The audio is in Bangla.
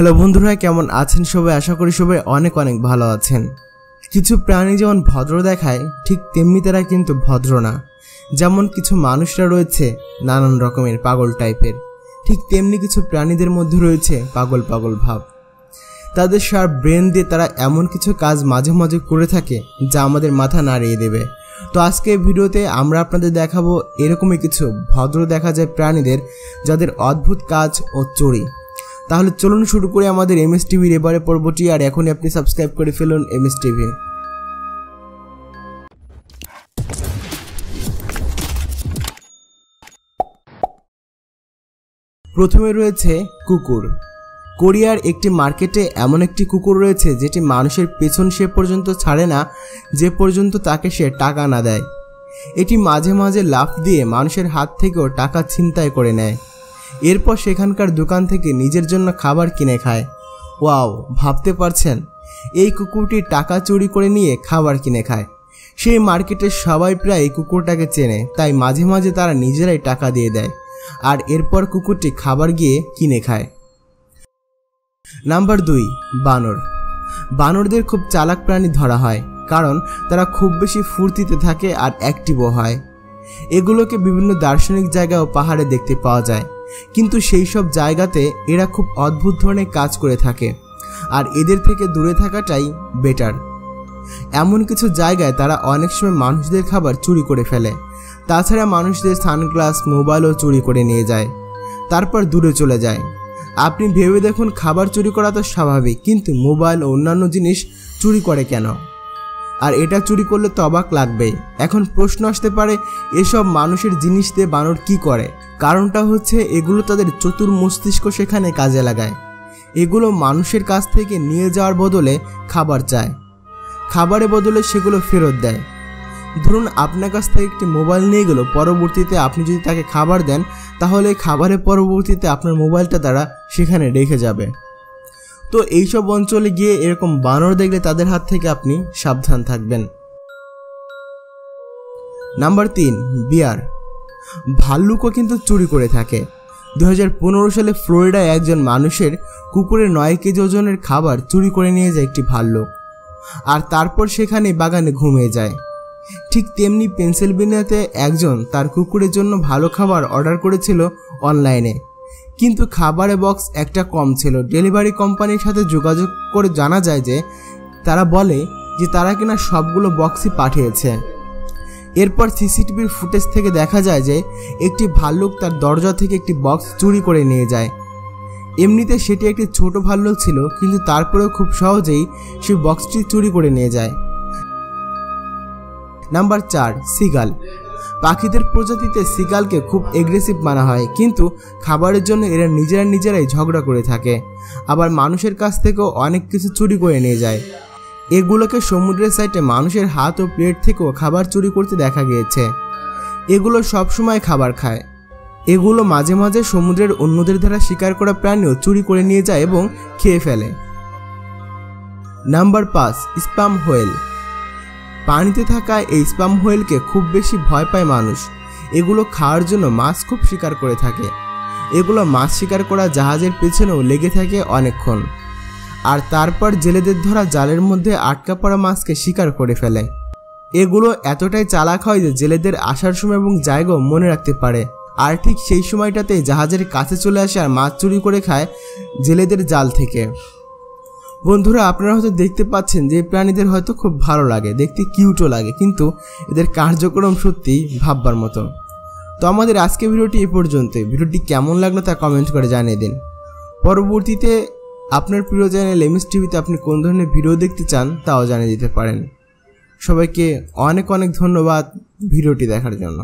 হ্যালো বন্ধুরা, কেমন আছেন সবাই? আশা করি সবাই অনেক অনেক ভালো আছেন। কিছু প্রাণী যেমন ভদ্র দেখায়, ঠিক তেমনি তারা কিন্তু ভদ্র না। যেমন কিছু মানুষরা রয়েছে নানান রকমের পাগল টাইপের, ঠিক তেমনি কিছু প্রাণীদের মধ্যে রয়েছে পাগল পাগল ভাব। তাদের সার ব্রেন দিয়ে তারা এমন কিছু কাজ মাঝে মাঝে করে থাকে যা আমাদের মাথা নাড়িয়ে দেবে। তো আজকে ভিডিওতে আমরা আপনাদের দেখাবো এরকমই কিছু ভদ্র দেখা যায় প্রাণীদের যাদের অদ্ভুত কাজ ও চুরি। তাহলে চলুন শুরু করে আমাদের এম এস টিভির এবারে পর্বটি, আর এখনই আপনি সাবস্ক্রাইব করে ফেলুন এম এস টিভি প্রথমে রয়েছে কুকুর। কোরিয়ার একটি মার্কেটে এমন একটি কুকুর রয়েছে যেটি মানুষের পেছন সে পর্যন্ত ছাড়ে না, যে পর্যন্ত তাকে সে টাকা না দেয়। এটি মাঝে মাঝে লাফ দিয়ে মানুষের হাত থেকেও টাকা ছিনতাই করে নেয়। এরপর সেখানকার দোকান থেকে নিজের জন্য খাবার কিনে খায়। ওয়াও, ভাবতে পারছেন? এই কুকুরটি টাকা চুরি করে নিয়ে খাবার কিনে খায়। সেই মার্কেটের সবাই প্রায় কুকুরটাকে চেনে, তাই মাঝে মাঝে তারা নিজেরাই টাকা দিয়ে দেয় আর এরপর কুকুরটি খাবার গিয়ে কিনে খায়। নাম্বার দুই, বানর। বানরদের খুব চালাক প্রাণী ধরা হয়, কারণ তারা খুব বেশি ফুর্তিতে থাকে আর অ্যাক্টিভও হয়। এগুলোকে বিভিন্ন দার্শনিক জায়গা ও পাহাড়ে দেখতে পাওয়া যায়। কিন্তু সেই সব জায়গাতে এরা খুব অদ্ভুত ধরনের কাজ করে থাকে, আর এদের থেকে দূরে থাকাটাই বেটার এমন কিছু জায়গায় তারা অনেক সময় মানুষদের খাবার চুরি করে ফেলে, তাছাড়া মানুষদের সানগ্লাস মোবাইলও চুরি করে নিয়ে যায়, তারপর দূরে চলে যায়। আপনি ভেবে দেখুন, খাবার চুরি করা তো স্বাভাবিক, কিন্তু মোবাইল ও অন্যান্য জিনিস চুরি করে কেন? আর এটা চুরি করলে তো অবাক লাগবেই। এখন প্রশ্ন আসতে পারে, এসব মানুষের জিনিস দিয়ে বানর কি করে? কারণটা হচ্ছে এগুলো তাদের চতুর মস্তিষ্ক সেখানে কাজে লাগায়। এগুলো মানুষের কাছ থেকে নিয়ে যাওয়ার বদলে খাবার চায়। খাবারের বদলে সেগুলো ফেরত দেয়। ধরুন আপনার কাছ থেকে একটি মোবাইল নিয়ে গেল, পরবর্তীতে আপনি যদি তাকে খাবার দেন, তাহলে খাবারের পরবর্তীতে আপনার মোবাইলটা তারা সেখানে রেখে যাবে। তো এইসব অঞ্চলে গিয়ে এরকম বানর দেখলে তাদের হাত থেকে আপনি সাবধান থাকবেন। নাম্বার তিন, বিয়ার। ভাল্লুকও কিন্তু চুরি করে থাকে। দু হাজার পনেরো সালে ফ্লোরিডায় একজন মানুষের কুকুরের নয় কেজি ওজনের খাবার চুরি করে নিয়ে যায় একটি ভাল্লুক। আর তারপর সেখানে বাগানে ঘুমিয়ে যায়। ঠিক তেমনি পেনসিলভেনিয়াতে একজন তার কুকুরের জন্য ভালো খাবার অর্ডার করেছিল অনলাইনে। কিন্তু খাবারের বক্স একটা কম ছিল। ডেলিভারি কোম্পানির সাথে যোগাযোগ করে জানা যায় যে, তারা বলে যে তারা কিনা সবগুলো বক্সই পাঠিয়েছে। এরপর সিসিটিভির ফুটেজ থেকে দেখা যায় যে, একটি ভাল্লুক তার দরজা থেকে একটি বক্স চুরি করে নিয়ে যায়। এমনিতে সেটি একটি ছোট ভাল্লুক ছিল, কিন্তু তারপরেও খুব সহজেই সে বক্সটি চুরি করে নিয়ে যায়। নাম্বার চার, সিগাল। পাখিদের প্রজাতিতে সিগালকে খুব এগ্রেসিভ মানা হয়, কিন্তু খাবারের জন্য এরা নিজেরা নিজেরাই ঝগড়া করে থাকে। আবার মানুষের কাছ থেকেও অনেক কিছু চুরি করে নিয়ে যায়। এগুলোকে সমুদ্রের সাইডে মানুষের হাত ও প্লেট থেকেও খাবার চুরি করতে দেখা গিয়েছে। এগুলো সবসময় খাবার খায়। এগুলো মাঝে মাঝে সমুদ্রের অন্যদের দ্বারা শিকার করা প্রাণীও চুরি করে নিয়ে যায় এবং খেয়ে ফেলে। নাম্বার পাঁচ, স্পাম হোয়েল। পানিতে থাকা এই স্পাম হোয়েলকে খুব বেশি ভয় পায় মানুষ। এগুলো খাওয়ার জন্য মাছ খুব শিকার করে থাকে। এগুলো মাছ শিকার করা জাহাজের পেছনেও লেগে থাকে অনেকক্ষণ। আর তারপর জেলেদের ধরা জালের মধ্যে আটকা পড়া মাছকে শিকার করে ফেলে। এগুলো এতটাই চালাক হয় যে জেলেদের আসার সময় এবং জায়গাও মনে রাখতে পারে। আর ঠিক সেই সময়টাতে জাহাজের কাছে চলে আসে আর মাছ চুরি করে খায় জেলেদের জাল থেকে। বন্ধুরা, আপনারা হয়তো দেখতে পাচ্ছেন যে প্রাণীদের হয়তো খুব ভালো লাগে, দেখতে কিউটও লাগে, কিন্তু এদের কার্যক্রম সত্যি ভাববার মতো। তো আমাদের আজকে ভিডিওটি এ পর্যন্ত ভিডিওটি কেমন লাগল তা কমেন্ট করে জানিয়ে দিন। পরবর্তীতে আপনার প্রিয় চ্যানেল এমএস টিভিতে আপনি কোন ধরনের ভিডিও দেখতে চান তাও জানিয়ে দিতে পারেন। সবাইকে অনেক অনেক ধন্যবাদ ভিডিওটি দেখার জন্য।